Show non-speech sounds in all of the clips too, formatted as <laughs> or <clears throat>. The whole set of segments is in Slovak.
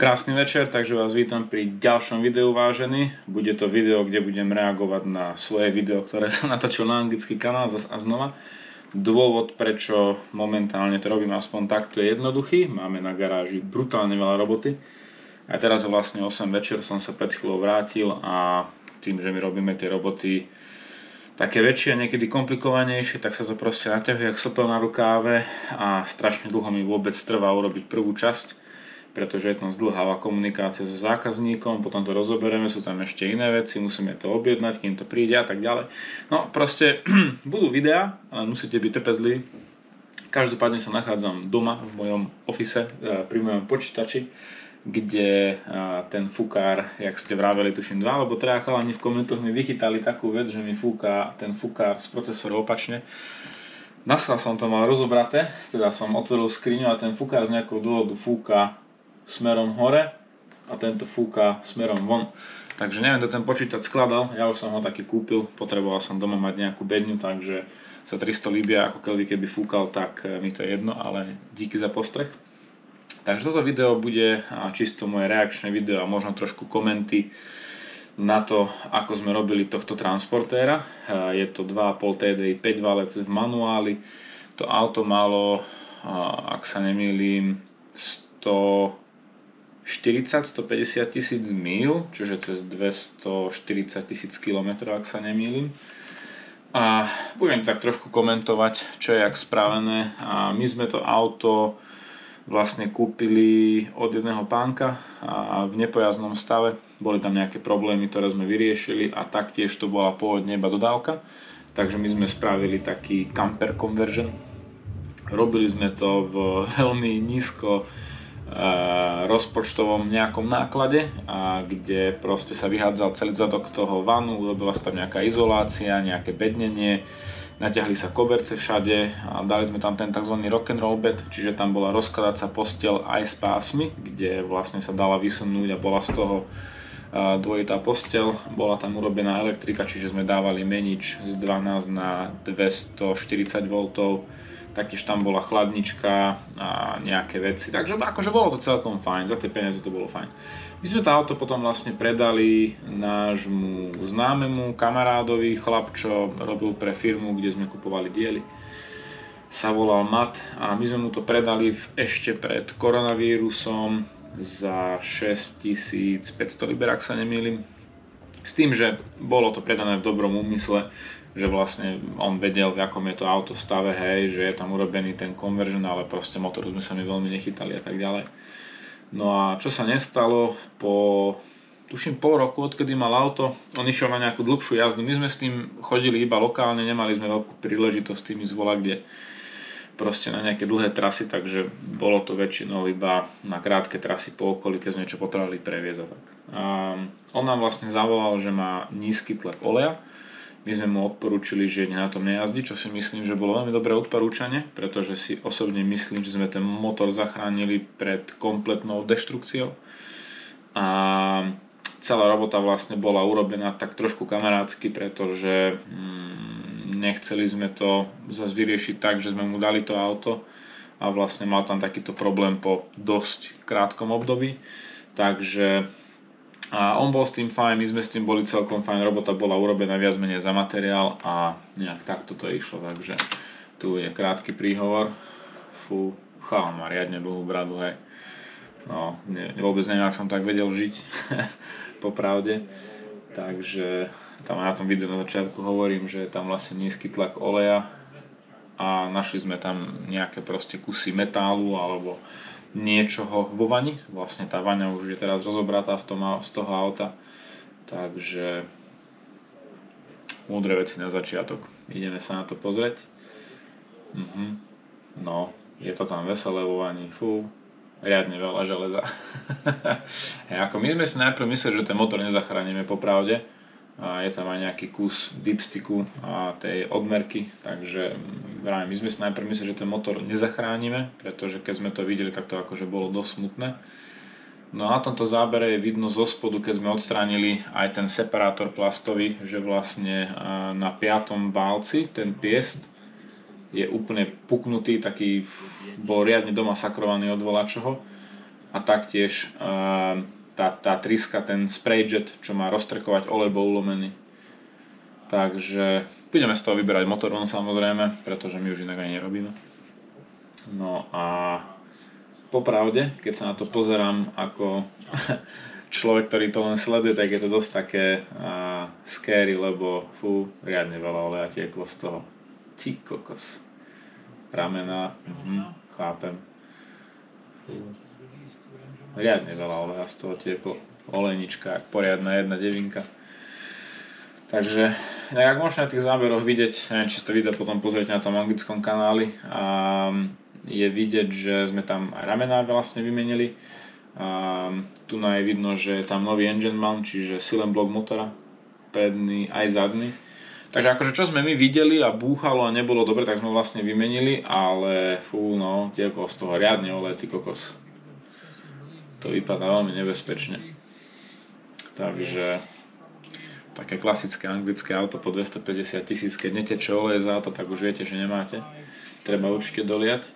Krásny večer, takže vás vítam pri ďalšom videu vážený. Bude to video, kde budem reagovať na svoje video, ktoré som natočil na anglický kanál a znova. Dôvod, prečo momentálne to robím aspoň takto je jednoduchý. Máme na garáži brutálne veľa roboty. A teraz vlastne 8 večer som sa pred chvíľou vrátil a tým, že my robíme tie roboty také väčšie a niekedy komplikovanejšie, tak sa to proste naťahuje jak sopel na rukáve a strašne dlho mi vôbec trvá urobiť prvú časť pretože je tam zdlháva komunikácia so zákazníkom, potom to rozoberieme, sú tam ešte iné veci, musíme to objednať, kým to príde a tak ďalej. No proste <clears throat> budú videá, ale musíte byť trpezliví. Každopádne sa nachádzam doma v mojom ofise, e, pri mojom počítači, kde e, ten fúkár, jak ste vraveli, tuším dva alebo traja chalani v komentoch mi vychytali takú vec, že mi fúka ten fúkár z procesoru opačne. Naschal som to mal rozobraté, teda som otvoril skriňu a ten fúkár z nejakého dôvodu fúka smerom hore a tento fúka smerom von. Takže neviem, kto ten počítač skladal, ja už som ho taký kúpil, potreboval som doma mať nejakú bedňu, takže sa 300 líbia, ako keby keby fúkal, tak e, mi to je jedno, ale díky za postreh. Takže toto video bude čisto moje reakčné video a možno trošku komenty na to, ako sme robili tohto transportéra. E, je to 2,5 TDI 5 valec v manuáli. To auto malo, ak sa nemýlim, 100 40-150 tisíc mil, čiže cez 240 tisíc km, ak sa nemýlim. A budem tak trošku komentovať, čo je jak spravené. A my sme to auto vlastne kúpili od jedného pánka a v nepojaznom stave. Boli tam nejaké problémy, ktoré sme vyriešili a taktiež to bola pôvodne iba dodávka. Takže my sme spravili taký camper conversion. Robili sme to v <laughs> veľmi nízko rozpočtovom nejakom náklade, a kde proste sa vyhádzal celý zadok toho vanu, urobila sa tam nejaká izolácia, nejaké bednenie, naťahli sa koberce všade a dali sme tam ten tzv. rock and roll bed, čiže tam bola rozkladacia postel aj s pásmi, kde vlastne sa dala vysunúť a bola z toho dvojitá postel, bola tam urobená elektrika, čiže sme dávali menič z 12 na 240 V taktiež tam bola chladnička a nejaké veci, takže akože bolo to celkom fajn, za tie peniaze to bolo fajn. My sme to auto potom vlastne predali nášmu známemu kamarádovi, chlap, čo robil pre firmu, kde sme kupovali diely. Sa volal Mat a my sme mu to predali v, ešte pred koronavírusom za 6500 liber, ak sa nemýlim. S tým, že bolo to predané v dobrom úmysle, že vlastne on vedel, v akom je to auto stave, hej, že je tam urobený ten conversion, ale proste motoru sme sa mi veľmi nechytali a tak ďalej. No a čo sa nestalo, po tuším pol roku, odkedy mal auto, on išiel na nejakú dlhšiu jazdu. My sme s tým chodili iba lokálne, nemali sme veľkú príležitosť tým ísť vola, kde proste na nejaké dlhé trasy, takže bolo to väčšinou iba na krátke trasy po okolí, keď sme niečo potrebovali previezať. A on nám vlastne zavolal, že má nízky tlak oleja, my sme mu odporúčili, že na tom nejazdí, čo si myslím, že bolo veľmi dobré odporúčanie, pretože si osobne myslím, že sme ten motor zachránili pred kompletnou deštrukciou. A celá robota vlastne bola urobená tak trošku kamarátsky, pretože mm, nechceli sme to zase vyriešiť tak, že sme mu dali to auto a vlastne mal tam takýto problém po dosť krátkom období. Takže a on bol s tým fajn, my sme s tým boli celkom fajn, robota bola urobená viac menej za materiál a nejak takto to išlo, takže tu je krátky príhovor. Fú, chalan má riadne dlhú bradu, hej. No, ne, vôbec neviem, ak som tak vedel žiť, <laughs> popravde. Takže tam na tom videu na začiatku hovorím, že je tam vlastne nízky tlak oleja a našli sme tam nejaké proste kusy metálu alebo niečoho vo vani. Vlastne tá vaňa už je teraz rozobratá v tom, z toho auta. Takže múdre veci na začiatok. Ideme sa na to pozrieť. Mhm. No, je to tam veselé vo vani. Fú, riadne veľa železa. <laughs> ako my sme si najprv mysleli, že ten motor nezachránime popravde, a je tam aj nejaký kus dipsticku a tej odmerky, takže my sme si najprv mysleli, že ten motor nezachránime, pretože keď sme to videli, tak to akože bolo dosť smutné. No a na tomto zábere je vidno zo spodu, keď sme odstránili aj ten separátor plastový, že vlastne na piatom válci ten piest je úplne puknutý, taký bol riadne doma sakrovaný od volačoho a taktiež tá, tá triska, ten spray jet, čo má roztrekovať olej bol ulomený. Takže budeme z toho vyberať motorón samozrejme, pretože my už inak aj nerobíme. No a popravde, keď sa na to pozerám ako <laughs> človek, ktorý to len sleduje, tak je to dosť také uh, scary, lebo fú, riadne veľa oleja tieklo z toho. Ty kokos. Ramena, uh-huh, chápem. Riadne veľa oleja z toho tieklo. Olejnička, poriadna jedna devinka. Takže, ak môžete na tých záberoch vidieť, neviem, či ste video potom pozrieť na tom anglickom kanáli, a je vidieť, že sme tam aj ramená vlastne vymenili. A tu na je vidno, že je tam nový engine mount, čiže silen blok motora, predný aj zadný. Takže akože čo sme my videli a búchalo a nebolo dobre, tak sme vlastne vymenili, ale fú no, tieklo z toho riadne olej, ty kokos. To vypadá veľmi nebezpečne. Takže také klasické anglické auto po 250 tisíc, keď neteče olej za auto, tak už viete, že nemáte. Treba určite doliať.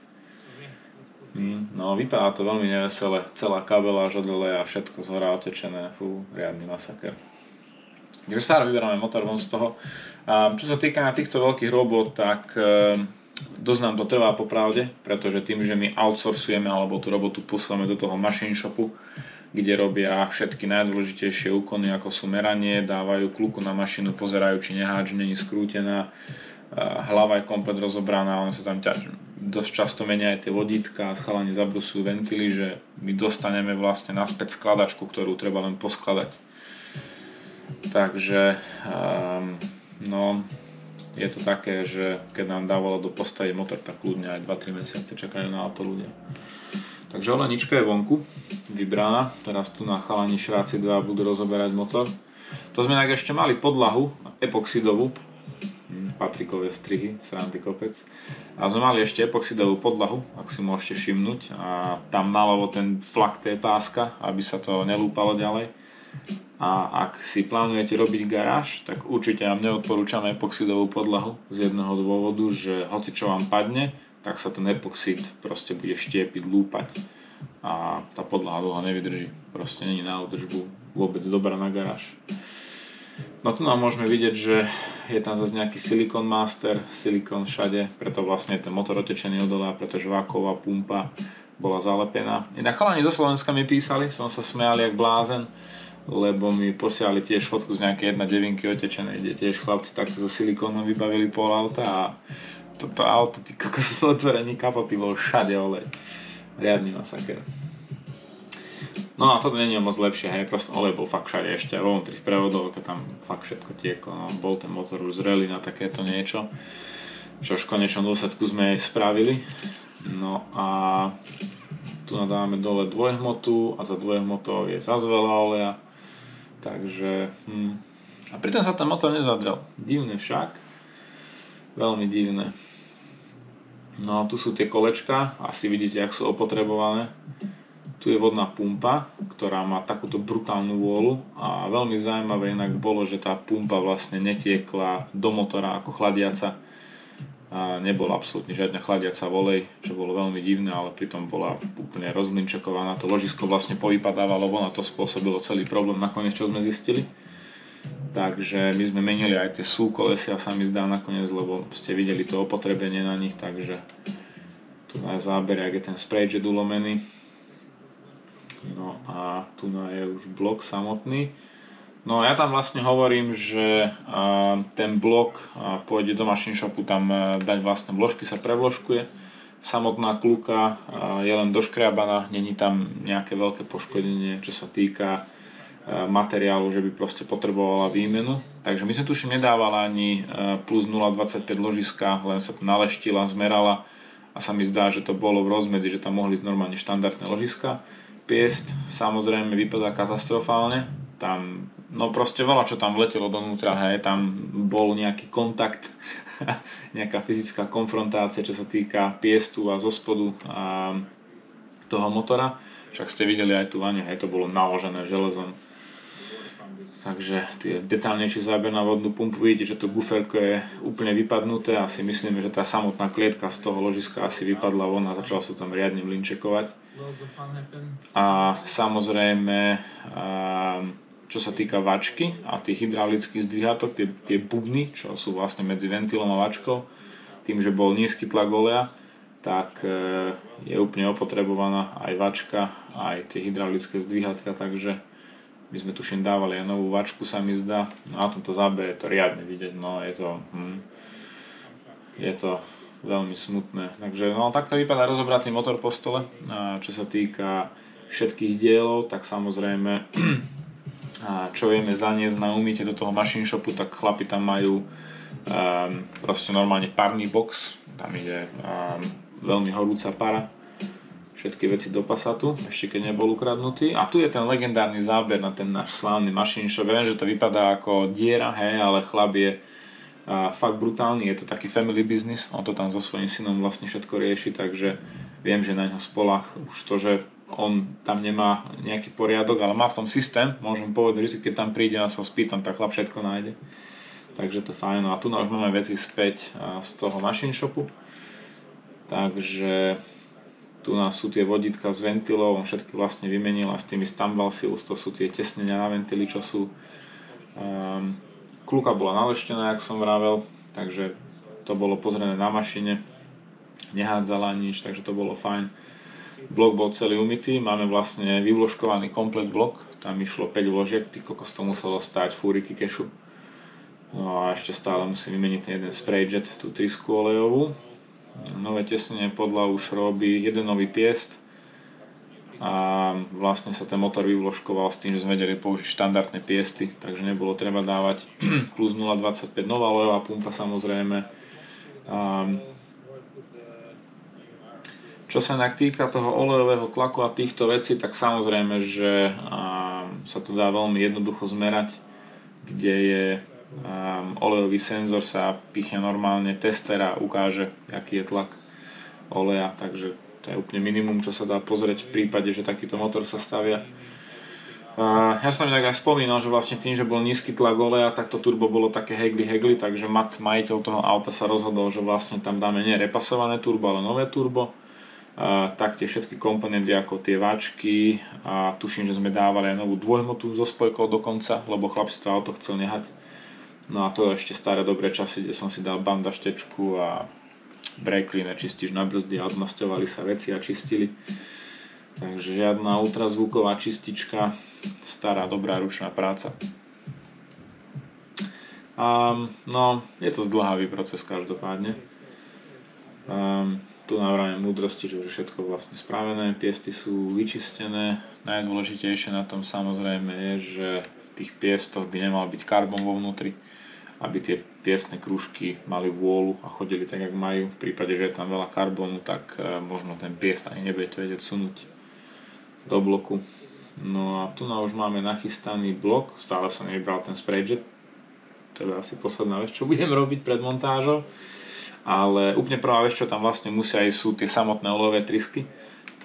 Mm, no, vypadá to veľmi nevesele. Celá kabela, žodele a všetko z hora otečené. Fú, riadny masaker. Takže sa vyberáme motor von z toho. A čo sa týka týchto veľkých robot, tak e, dosť nám to trvá popravde, pretože tým, že my outsourcujeme alebo tú robotu posielame do toho machine shopu, kde robia všetky najdôležitejšie úkony, ako sú meranie, dávajú kluku na mašinu, pozerajú, či neháč není skrútená, hlava je komplet rozobraná, ono sa tam ťaž, dosť často menia aj tie vodítka, chalani zabrusujú ventily, že my dostaneme vlastne naspäť skladačku, ktorú treba len poskladať. Takže um, no, je to také, že keď nám dávalo do postaviť motor, tak ľudne aj 2-3 mesiace čakajú na auto ľudia. Takže olenička je vonku, vybraná. Teraz tu na chalani šráci 2 budú rozoberať motor. To sme tak ešte mali podlahu, epoxidovú, hm, patrikové strihy, sranty kopec. A sme mali ešte epoxidovú podlahu, ak si môžete všimnúť. A tam naľavo ten flak tej páska, aby sa to nelúpalo ďalej. A ak si plánujete robiť garáž, tak určite vám neodporúčam epoxidovú podlahu z jedného dôvodu, že hoci čo vám padne, tak sa ten epoxid proste bude štiepiť, lúpať a tá podlaha dlho nevydrží. Proste není na údržbu vôbec dobrá na garáž. No tu nám môžeme vidieť, že je tam zase nejaký Silicon Master, silikon všade, preto vlastne ten motor otečený odolá, pretože váková pumpa bola zalepená. Inak chalani zo Slovenska mi písali, som sa smial jak blázen, lebo mi posiali tiež fotku z nejakej jedna devinky otečenej, kde tiež chlapci takto so silikónom vybavili pol auta a toto auto, ty kokos po otvorení kapoty bol všade olej. Riadný masaker. No a toto není moc lepšie, hej, proste olej bol fakt všade ešte, vo vnútri v prevodovke tam fakt všetko tieklo, no, bol ten motor už zrelý na takéto niečo, čo v konečnom dôsledku sme aj spravili. No a tu nadávame dole dvojhmotu a za dvojhmotou je zase veľa oleja, takže hm. A pritom sa ten motor nezadrel. Divne však, Veľmi divné. No a tu sú tie kolečka, asi vidíte, jak sú opotrebované. Tu je vodná pumpa, ktorá má takúto brutálnu vôľu a veľmi zaujímavé inak bolo, že tá pumpa vlastne netiekla do motora ako chladiaca. A nebola absolútne žiadna chladiaca volej, čo bolo veľmi divné, ale pritom bola úplne rozmlinčekovaná. To ložisko vlastne povypadávalo von to spôsobilo celý problém nakoniec, čo sme zistili. Takže my sme menili aj tie súkolesia sa mi zdá nakoniec, lebo ste videli to opotrebenie na nich, takže tu na záber, ak je ten spray jet ulomený. No a tu je už blok samotný. No ja tam vlastne hovorím, že ten blok pôjde do machine shopu, tam dať vlastné vložky sa prevložkuje. Samotná kluka je len doškriabaná, není tam nejaké veľké poškodenie, čo sa týka materiálu, že by proste potrebovala výmenu. Takže my sme tuším nedávali ani eh, plus 0,25 ložiska, len sa naleštila, zmerala a sa mi zdá, že to bolo v rozmedzi, že tam mohli normálne štandardné ložiska. Piest samozrejme vypadá katastrofálne, tam no proste veľa čo tam letelo donútra, hej, tam bol nejaký kontakt, <laughs> nejaká fyzická konfrontácia, čo sa týka piestu a zo spodu a toho motora. Však ste videli aj tu vane, hej, to bolo naložené železom Takže tie detálnejší záber na vodnú pumpu vidíte, že to guferko je úplne vypadnuté a si myslíme, že tá samotná klietka z toho ložiska asi vypadla von a začala sa tam riadne linčekovať. A samozrejme, čo sa týka vačky a tých hydraulických zdvihatok, tie, tie bubny, čo sú vlastne medzi ventilom a vačkou, tým, že bol nízky tlak oleja, tak e, je úplne opotrebovaná aj vačka, aj tie hydraulické zdvíhatka, takže my sme tuším dávali aj novú vačku sa mi zdá. No a tomto zábere je to riadne vidieť, no je to, hm, je to veľmi smutné. Takže no takto vypadá rozobratý motor po stole. A čo sa týka všetkých dielov, tak samozrejme <clears throat> a čo vieme zaniesť na umytie do toho machine shopu, tak chlapi tam majú um, proste normálne parný box, tam ide um, veľmi horúca para, všetky veci do Passatu, ešte keď nebol ukradnutý. A tu je ten legendárny záber na ten náš slávny machine shop. Viem, že to vypadá ako diera, hej, ale chlap je a, fakt brutálny, je to taký family business, on to tam so svojím synom vlastne všetko rieši, takže viem, že na ňo spolách už to, že on tam nemá nejaký poriadok, ale má v tom systém, môžem povedať, že keď tam príde a sa spýtam, tak chlap všetko nájde. Takže to fajn. No a tu už máme veci späť z toho machine shopu. Takže tu nás sú tie vodítka z ventilov, on všetky vlastne vymenil a s tými Stambal Seals, to sú tie tesnenia na ventily, čo sú. Um, kluka bola naleštená, jak som vravel, takže to bolo pozrené na mašine, nehádzala nič, takže to bolo fajn. Blok bol celý umytý, máme vlastne vyvložkovaný komplet blok, tam išlo 5 vložiek, ty kokos to muselo stáť fúriky kešu. No a ešte stále musím vymeniť ten jeden sprayjet, tú trysku olejovú, nové tesnenie podľa už robí jeden nový piest a vlastne sa ten motor vyvložkoval s tým, že sme vedeli použiť štandardné piesty, takže nebolo treba dávať <clears throat> plus 0,25 nová olejová pumpa samozrejme. A čo sa inak týka toho olejového tlaku a týchto vecí, tak samozrejme, že sa to dá veľmi jednoducho zmerať, kde je um, olejový senzor sa pichne normálne tester a ukáže, aký je tlak oleja, takže to je úplne minimum, čo sa dá pozrieť v prípade, že takýto motor sa stavia. Uh, ja som inak aj spomínal, že vlastne tým, že bol nízky tlak oleja, tak to turbo bolo také hegli hegli, takže mat, majiteľ toho auta sa rozhodol, že vlastne tam dáme nie repasované turbo, ale nové turbo. Uh, tak tie všetky komponenty ako tie váčky a tuším, že sme dávali aj novú dvojhmotu so spojkou dokonca, lebo chlap si to auto chcel nehať No a to ešte staré dobré časy, kde som si dal banda štečku a brake cleaner, čistíš na brzdy a odmasťovali sa veci a čistili. Takže žiadna ultrazvuková čistička, stará dobrá ručná práca. Um, no, je to zdlhavý proces každopádne. Um, tu navrávame múdrosti, že už je všetko vlastne spravené, piesty sú vyčistené. Najdôležitejšie na tom samozrejme je, že v tých piestoch by nemal byť karbon vo vnútri aby tie piesne krúžky mali vôľu a chodili tak, jak majú. V prípade, že je tam veľa karbonu, tak e, možno ten piest ani nebudete vedieť sunúť do bloku. No a tu na už máme nachystaný blok, stále som nevybral ten sprayjet, to je asi posledná vec, čo budem robiť pred montážou. Ale úplne prvá vec, čo tam vlastne musia ísť, sú tie samotné olejové trysky.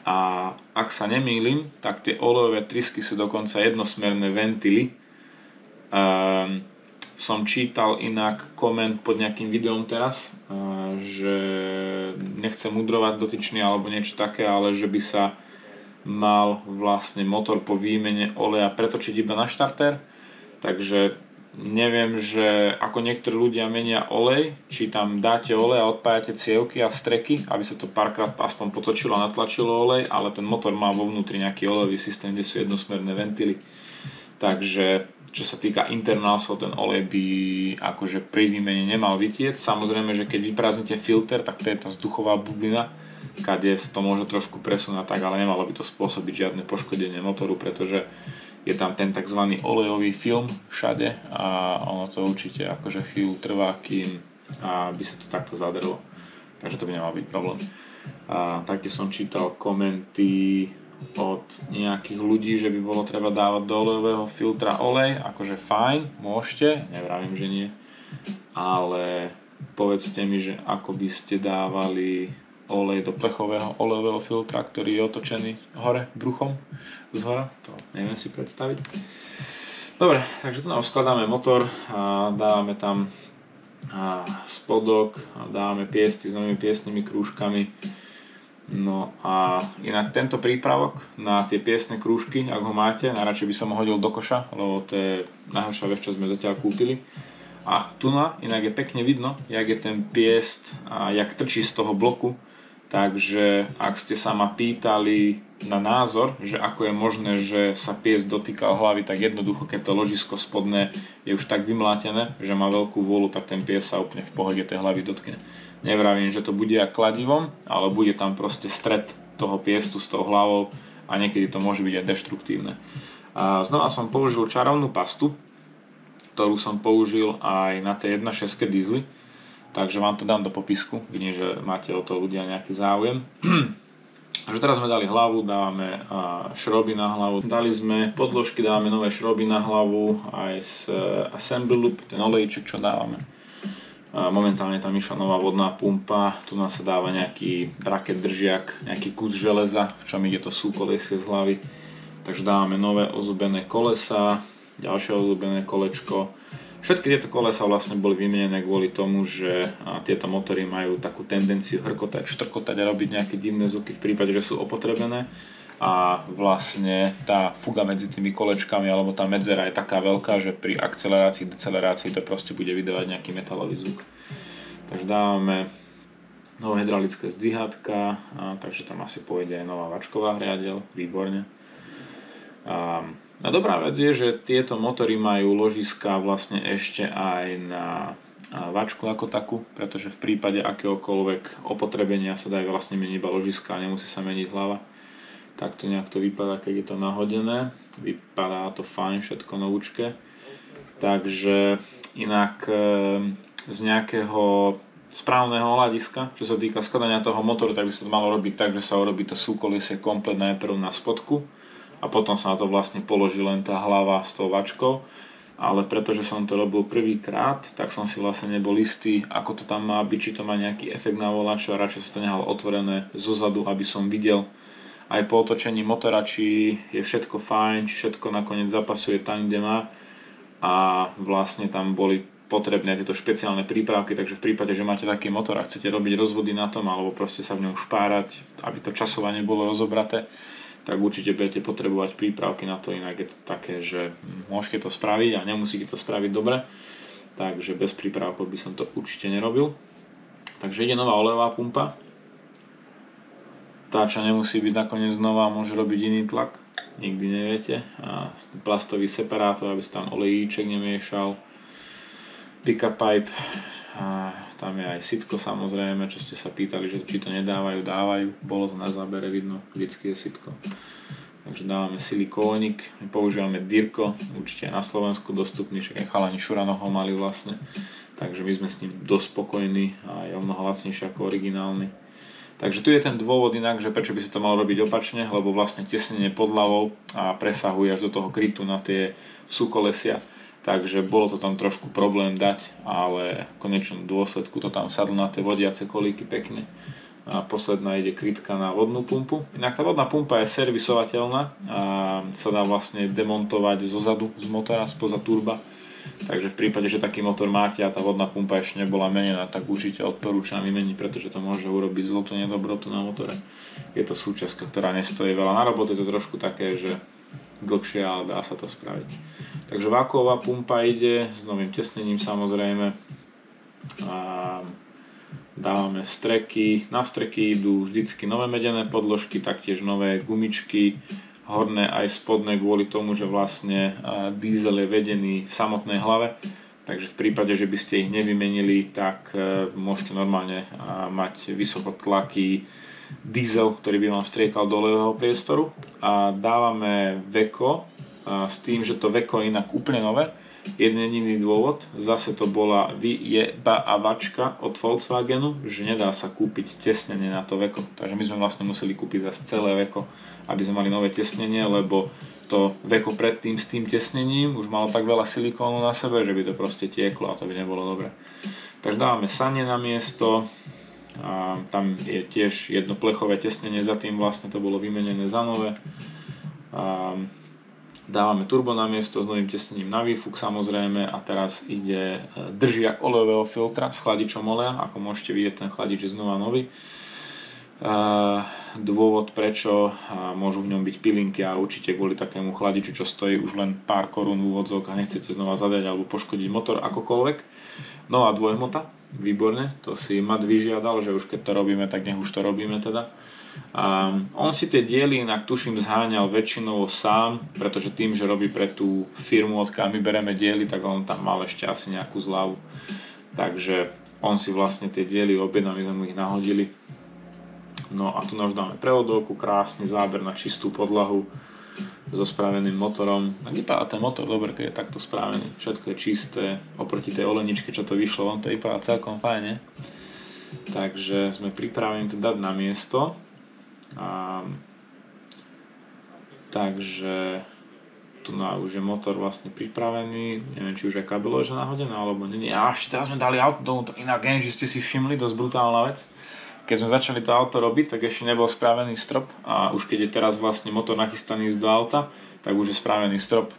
A ak sa nemýlim, tak tie olejové trysky sú dokonca jednosmerné ventily. Um, som čítal inak koment pod nejakým videom teraz, že nechcem mudrovať dotyčný alebo niečo také, ale že by sa mal vlastne motor po výmene oleja pretočiť iba na štarter. Takže neviem, že ako niektorí ľudia menia olej, či tam dáte olej a odpájate cievky a streky, aby sa to párkrát aspoň potočilo a natlačilo olej, ale ten motor má vo vnútri nejaký olejový systém, kde sú jednosmerné ventily. Takže čo sa týka internálsov, ten olej by akože pri výmene nemal vytieť. Samozrejme, že keď vyprázdnite filter, tak to je tá vzduchová bublina, kade sa to môže trošku presunúť tak, ale nemalo by to spôsobiť žiadne poškodenie motoru, pretože je tam ten tzv. olejový film všade a ono to určite akože chvíľu trvá, kým by sa to takto zadrlo. Takže to by nemal byť problém. A taktiež som čítal komenty od nejakých ľudí, že by bolo treba dávať do olejového filtra olej, akože fajn, môžete, nevravím, že nie, ale povedzte mi, že ako by ste dávali olej do plechového olejového filtra, ktorý je otočený hore bruchom z hora, to neviem si predstaviť. Dobre, takže tu nám skladáme motor a dávame tam spodok, a dávame piesty s novými piesnými krúžkami. No a inak tento prípravok na tie piesne krúžky, ak ho máte, najradšej by som ho hodil do koša, lebo to je najhoršia vec, čo sme zatiaľ kúpili. A tu na, inak je pekne vidno, jak je ten piest a jak trčí z toho bloku. Takže ak ste sa ma pýtali na názor, že ako je možné, že sa pies dotýka hlavy, tak jednoducho, keď to ložisko spodné je už tak vymlátené, že má veľkú vôľu, tak ten pies sa úplne v pohode tej hlavy dotkne. Nevravím, že to bude jak kladivom, ale bude tam proste stred toho piestu s tou hlavou a niekedy to môže byť aj deštruktívne. A znova som použil čarovnú pastu, ktorú som použil aj na tej 1.6 diesely, takže vám to dám do popisku, vidím, že máte o to ľudia nejaký záujem. <clears throat> Takže teraz sme dali hlavu, dávame šroby na hlavu, dali sme podložky, dávame nové šroby na hlavu, aj z e, assembly loop, ten olejček, čo dávame. Momentálne tam išla nová vodná pumpa, tu nás sa dáva nejaký braket držiak, nejaký kus železa, v čom ide to súkolesie z hlavy. Takže dávame nové ozubené kolesa, ďalšie ozúbené kolečko. Všetky tieto kolesa vlastne boli vymenené kvôli tomu, že tieto motory majú takú tendenciu hrkotať, štrkotať a robiť nejaké divné zvuky v prípade, že sú opotrebené a vlastne tá fuga medzi tými kolečkami alebo tá medzera je taká veľká, že pri akcelerácii, decelerácii to proste bude vydávať nejaký metalový zvuk. Takže dávame nové hydraulické zdvihátka, takže tam asi pôjde aj nová vačková hriadel, výborne. A a dobrá vec je, že tieto motory majú ložiska vlastne ešte aj na vačku ako takú, pretože v prípade akéhokoľvek opotrebenia sa dajú vlastne meniť iba ložiska a nemusí sa meniť hlava. Tak to nejak to vypadá, keď je to nahodené. Vypadá to fajn, všetko novúčke. Takže inak e, z nejakého správneho hľadiska, čo sa týka skladania toho motoru, tak by sa to malo robiť tak, že sa urobí to súkolisie komplet najprv na spodku, a potom sa na to vlastne položí len tá hlava s tou vačkou. Ale pretože som to robil prvýkrát, tak som si vlastne nebol istý, ako to tam má byť, či to má nejaký efekt na volačo a radšej som to nehal otvorené zozadu, aby som videl aj po otočení motora, či je všetko fajn, či všetko nakoniec zapasuje tam, kde má. A vlastne tam boli potrebné tieto špeciálne prípravky, takže v prípade, že máte taký motor a chcete robiť rozvody na tom, alebo proste sa v ňom špárať, aby to časovanie bolo rozobraté, tak určite budete potrebovať prípravky na to, inak je to také, že môžete to spraviť a nemusíte to spraviť dobre, takže bez prípravkov by som to určite nerobil. Takže ide nová olejová pumpa, tá, čo nemusí byť nakoniec nová, môže robiť iný tlak, nikdy neviete. A plastový separátor, aby sa tam olejíček nemiešal, pick-up pipe, a tam je aj sitko samozrejme, čo ste sa pýtali, že či to nedávajú, dávajú. Bolo to na zábere vidno, vždycky je sitko. Takže dávame silikónik, používame Dirko, určite aj na Slovensku dostupný, však aj chalani Šurano ho mali vlastne. Takže my sme s ním dosť spokojní a je o mnoho lacnejší ako originálny. Takže tu je ten dôvod inak, že prečo by sa to malo robiť opačne, lebo vlastne tesnenie pod hlavou a presahuje až do toho krytu na tie súkolesia takže bolo to tam trošku problém dať, ale v konečnom dôsledku to tam sadlo na tie vodiace kolíky pekne. A posledná ide krytka na vodnú pumpu. Inak tá vodná pumpa je servisovateľná a sa dá vlastne demontovať zo zadu, z motora, spoza turba. Takže v prípade, že taký motor máte a tá vodná pumpa ešte nebola menená, tak určite odporúčam vymeniť, pretože to môže urobiť zlotu nedobrotu na motore. Je to súčasť, ktorá nestojí veľa na robotu, je to trošku také, že dlhšie, ale dá sa to spraviť. Takže váková pumpa ide s novým tesnením samozrejme. A dávame streky. Na streky idú vždycky nové medené podložky, taktiež nové gumičky, horné aj spodné kvôli tomu, že vlastne diesel je vedený v samotnej hlave. Takže v prípade, že by ste ich nevymenili, tak e, môžete normálne mať vysokotlaky diesel, ktorý by vám striekal do levého priestoru a dávame veko s tým, že to veko je inak úplne nové. Jeden dôvod, zase to bola vyjebavačka od Volkswagenu, že nedá sa kúpiť tesnenie na to veko. Takže my sme vlastne museli kúpiť zase celé veko, aby sme mali nové tesnenie, lebo to veko predtým s tým tesnením už malo tak veľa silikónu na sebe, že by to proste tieklo a to by nebolo dobre. Takže dávame sanie na miesto, a tam je tiež jedno plechové tesnenie za tým, vlastne to bolo vymenené za nové. A Dávame turbo na miesto s novým tesnením na výfuk samozrejme a teraz ide e, držiak olejového filtra s chladičom oleja, ako môžete vidieť ten chladič je znova nový. Dôvod prečo môžu v ňom byť pilinky a určite kvôli takému chladiču, čo stojí už len pár korún úvodzok a nechcete znova zadať alebo poškodiť motor akokoľvek. Nová dvojhmota, výborne, to si Mat vyžiadal, že už keď to robíme, tak nech už to robíme teda. A on si tie diely inak tuším zháňal väčšinou sám, pretože tým, že robí pre tú firmu, odkiaľ my bereme diely, tak on tam mal ešte asi nejakú zľavu. Takže on si vlastne tie diely objednal, my sme mu ich nahodili No a tu už dáme prevodovku, krásny záber na čistú podlahu so spraveným motorom. A vypadá ten motor dobre, keď je takto spravený. Všetko je čisté, oproti tej oleničke, čo to vyšlo, on to vypadá celkom fajne. Takže sme pripravení to dať na miesto. A, takže tu na už je motor vlastne pripravený, neviem či už je kabelože nahodené alebo nie. A ešte teraz sme dali auto do inak, neviem, že ste si všimli, dosť brutálna vec keď sme začali to auto robiť, tak ešte nebol spravený strop a už keď je teraz vlastne motor nachystaný do auta, tak už je spravený strop.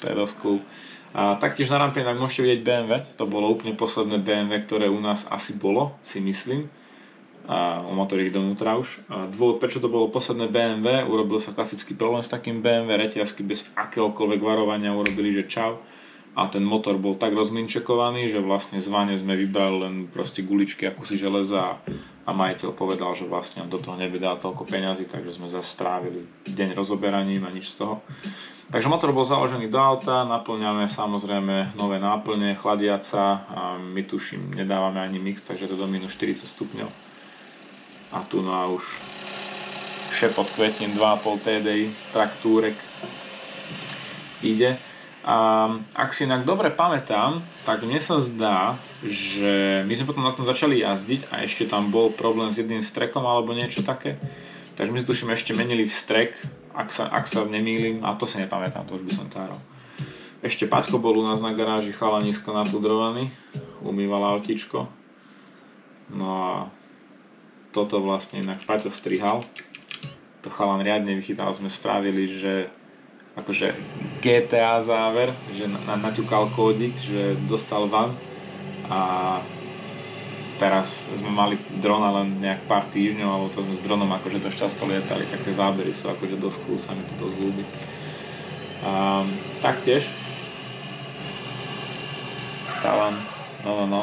To je dosť cool. A taktiež na rampe inak môžete vidieť BMW, to bolo úplne posledné BMW, ktoré u nás asi bolo, si myslím. A o motorík donútra už. A dôvod, prečo to bolo posledné BMW, urobil sa klasický problém s takým BMW, reťazky bez akéhokoľvek varovania urobili, že čau a ten motor bol tak rozminčekovaný, že vlastne zvane sme vybrali len proste guličky ako si železa a majiteľ povedal, že vlastne do toho nevydá toľko peňazí, takže sme zase strávili deň rozoberaním a nič z toho. Takže motor bol založený do auta, naplňame samozrejme nové náplne, chladiaca a my tuším, nedávame ani mix, takže to do minus 40 stupňov. A tu na už šepot kvetín 2,5 TDI, traktúrek ide. A ak si inak dobre pamätám, tak mne sa zdá, že my sme potom na tom začali jazdiť a ešte tam bol problém s jedným strekom alebo niečo také. Takže my sme tuším ešte menili v strek, ak sa, ak sa nemýlim, a to si nepamätám, to už by som táral. Ešte Paťko bol u nás na garáži chalanisko napudrovaný, umýval autičko. No a toto vlastne inak Paťo strihal. To chalan riadne vychytal, sme spravili, že akože GTA záver, že na, naťukal kódik, že dostal van. A teraz sme mali drona len nejak pár týždňov, alebo to sme s dronom akože dosť často lietali, tak tie zábery sú akože dosť cool, sa mi to dosť ľúbi. A, taktiež. Chalan, no no no,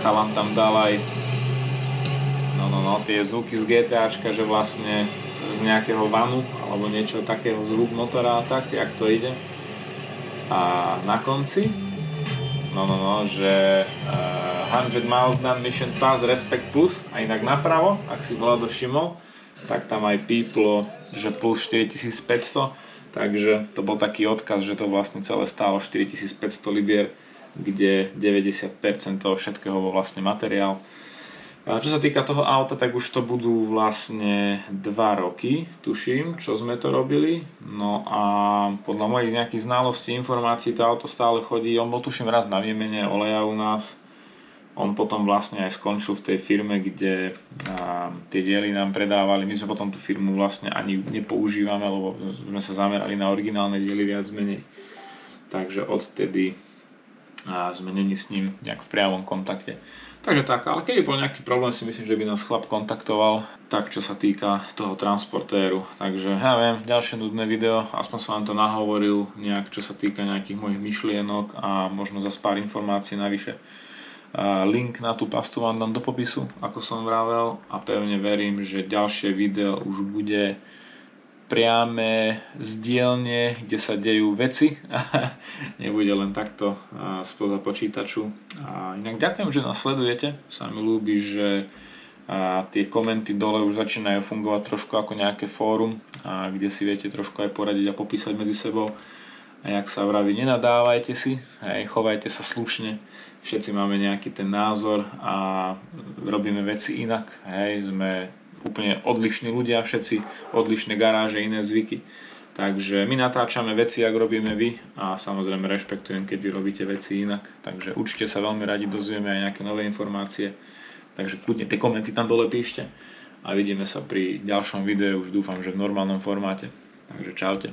chalan tam dal aj no no no, tie zvuky z GTAčka, že vlastne z nejakého vanu alebo niečo takého zvuk motora a tak, jak to ide. A na konci, no no no, že uh, 100 miles done mission pass respect plus a inak napravo, ak si Vlado všimol, tak tam aj píplo, že plus 4500, takže to bol taký odkaz, že to vlastne celé stálo 4500 libier, kde 90% toho všetkého bol vlastne materiál. Čo sa týka toho auta, tak už to budú vlastne 2 roky, tuším, čo sme to robili. No a podľa mojich nejakých znalostí, informácií, to auto stále chodí. On bol tuším raz na výmene oleja u nás. On potom vlastne aj skončil v tej firme, kde a, tie diely nám predávali. My sme potom tú firmu vlastne ani nepoužívame, lebo sme sa zamerali na originálne diely viac menej. Takže odtedy a sme není s ním nejak v priamom kontakte. Takže tak, ale keď bol nejaký problém, si myslím, že by nás chlap kontaktoval, tak čo sa týka toho transportéru. Takže ja viem, ďalšie nudné video, aspoň som vám to nahovoril, nejak čo sa týka nejakých mojich myšlienok a možno za pár informácií navyše. Link na tú pastu vám dám do popisu, ako som vravel a pevne verím, že ďalšie video už bude priame z dielne, kde sa dejú veci. <laughs> Nebude len takto spoza počítaču. A inak ďakujem, že nás sledujete. Sa mi ľúbi, že a tie komenty dole už začínajú fungovať trošku ako nejaké fórum, a kde si viete trošku aj poradiť a popísať medzi sebou. A jak sa vraví, nenadávajte si, hej, chovajte sa slušne, všetci máme nejaký ten názor a robíme veci inak, hej, sme úplne odlišní ľudia, všetci odlišné garáže, iné zvyky. Takže my natáčame veci, ak robíme vy a samozrejme rešpektujem, keď vy robíte veci inak. Takže určite sa veľmi radi dozvieme aj nejaké nové informácie. Takže kľudne tie komenty tam dole píšte a vidíme sa pri ďalšom videu, už dúfam, že v normálnom formáte. Takže čaute.